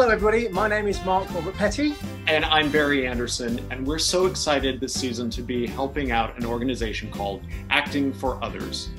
hello, everybody. My name is Mark Robert Petty. And I'm Barry Anderson, and we're so excited this season to be helping out an organization called Acting for Others.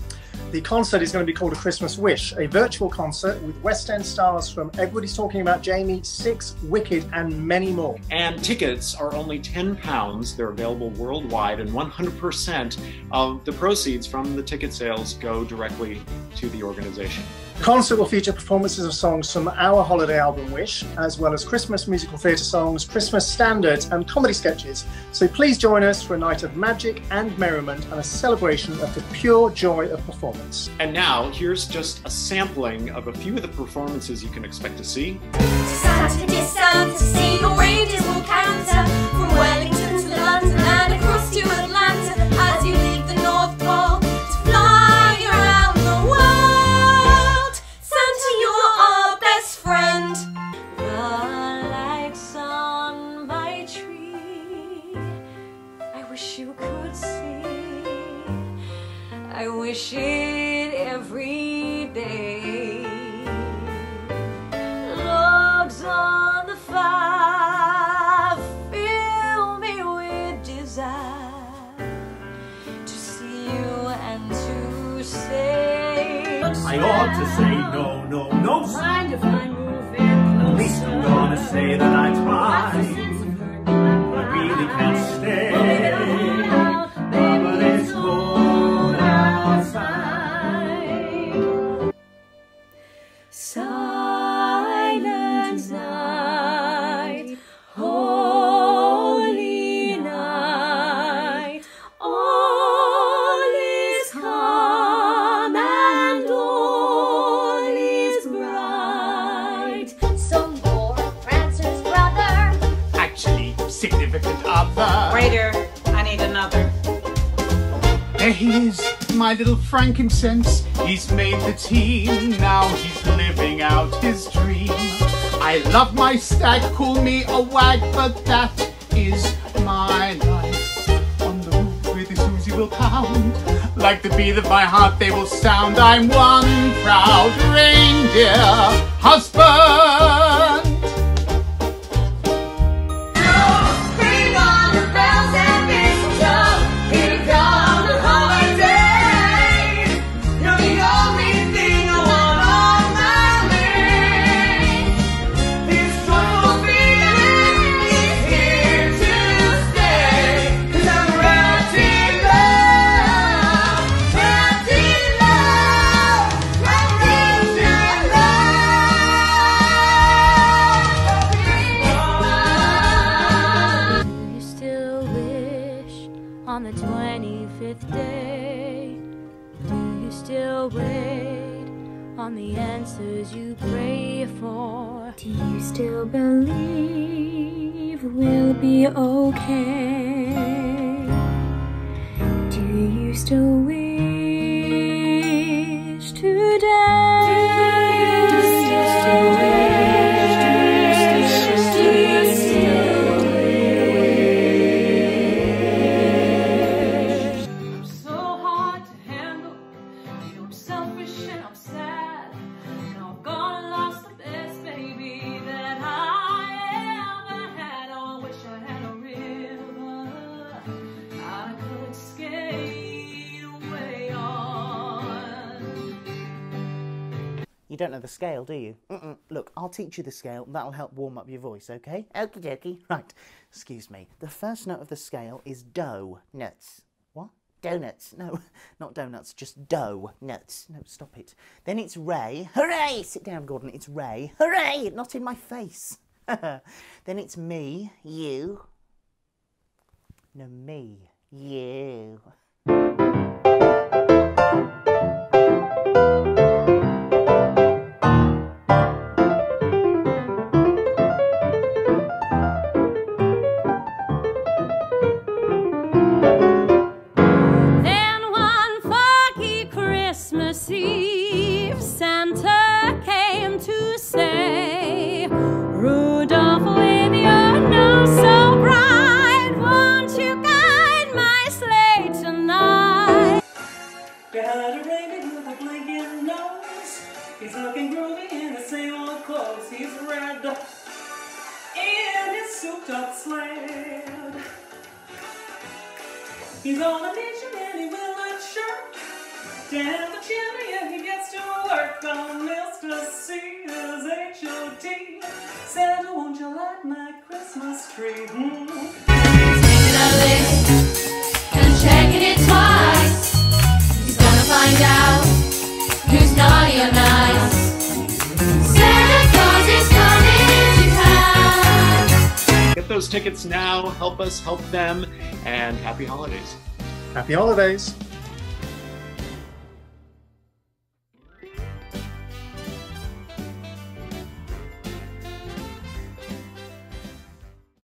The concert is going to be called A Christmas Wish, a virtual concert with West End stars from Everybody's Talking About Jamie, Six, Wicked, and many more. And tickets are only £10. They're available worldwide, and 100% of the proceeds from the ticket sales go directly to the organization. The concert will feature performances of songs from our holiday album Wish, as well as Christmas musical theatre songs, Christmas standards, and comedy sketches. So please join us for a night of magic and merriment and a celebration of the pure joy of performance. And now, here's just a sampling of a few of the performances you can expect to see. Saturday, Santa, see every day. Logs on the fire fill me with desire to see you and to say. I ought to say no, no, no. Mind if I move in At least I'm gonna say that I tried. Need another. There he is, my little frankincense. He's made the team, now he's living out his dream. I love my stag, call me a wag, but that is my life. On the roof with his Susie will pound. Like the beat of my heart, they will sound. I'm one proud reindeer husband. 25th day? Do you still wait on the answers you pray for? Do you still believe we'll be okay? Do you still wish You don't know the scale, do you? Mm-mm. Look, I'll teach you the scale. That'll help warm up your voice, okay? Okie dokie. Right, excuse me. The first note of the scale is dough nuts. What? Donuts. No, not donuts, just dough nuts. No, stop it. Then it's Ray. Hooray! Sit down, Gordon. It's Ray. Hooray! Not in my face. then it's me, you. No, me, you. Santa came to say, Rudolph, with your nose so bright, won't you guide my sleigh tonight? Got a raven with a blinking nose. He's looking groovy in the same old clothes. He's red in his souped-up sled. He's on a mission and he will not shirk. Down the chimney and he gets to work on Mr. C's H.O.T. Santa, won't you light my Christmas tree? Hmm. Making a list and checking it twice. He's gonna find out who's naughty or nice. Santa Claus is coming to town. Get those tickets now. Help us help them. And happy holidays. Happy holidays.